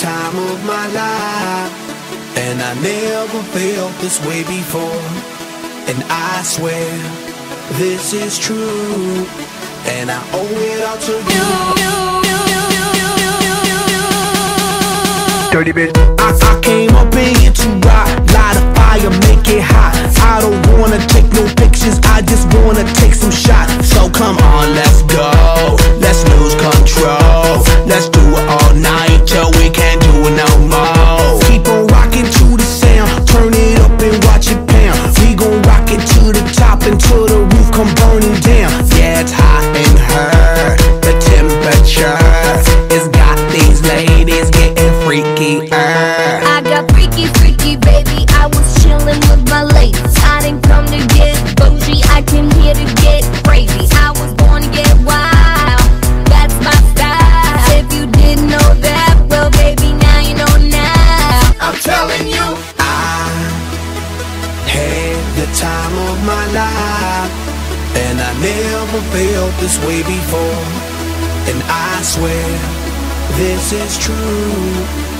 time of my life. And I never felt this way before. And I swear this is true. And I owe it all to you. Dirty bitch. I, I came up in here to rock, light a fire, make it hot. I don't wanna take no pictures, I just wanna take some shots. So come on, let's go. All night till we can't do it no more. Keep on rocking to the sound, turn it up and watch it pound. We gon' rock it to the top until the roof come burning down. Yeah, it's hot my life, and I never felt this way before. And I swear this is true.